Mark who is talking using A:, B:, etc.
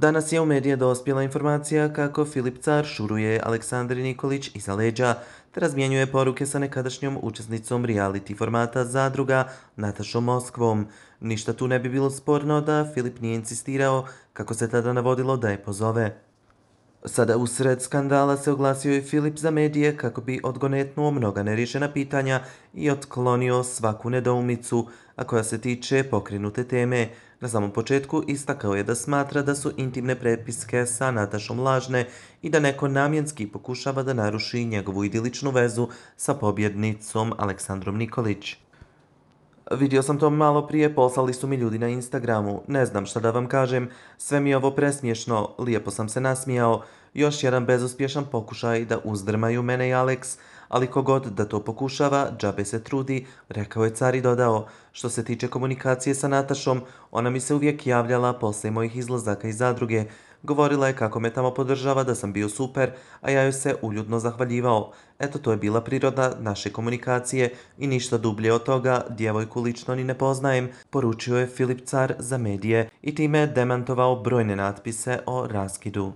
A: Danas je u medije dospjela informacija kako Filip Car šuruje Aleksandri Nikolić iza leđa te razmijenjuje poruke sa nekadašnjom učesnicom reality formata Zadruga Natašom Moskvom. Ništa tu ne bi bilo sporno da Filip nije insistirao kako se tada navodilo da je pozove. Sada usred skandala se oglasio i Filip za medije kako bi odgonetnuo mnoga nerišena pitanja i otklonio svaku nedoumicu, a koja se tiče pokrenute teme. Na samom početku istakao je da smatra da su intimne prepiske sa Natašom lažne i da neko namjenski pokušava da naruši njegovu idiličnu vezu sa pobjednicom Aleksandrom Nikolić. Vidio sam to malo prije, poslali su mi ljudi na Instagramu. Ne znam šta da vam kažem, sve mi je ovo presmiješno, lijepo sam se nasmijao. Još jedan bezuspješan pokušaj da uzdrmaju mene i Alex, ali kogod da to pokušava, džabe se trudi, rekao je car i dodao. Što se tiče komunikacije sa Natašom, ona mi se uvijek javljala posle mojih izlazaka iz zadruge. Govorila je kako me tamo podržava, da sam bio super, a ja joj se uljudno zahvaljivao. Eto, to je bila priroda naše komunikacije i ništa dublje od toga, djevojku lično ni ne poznajem, poručio je Filip Car za medije i time demantovao brojne natpise o raskidu.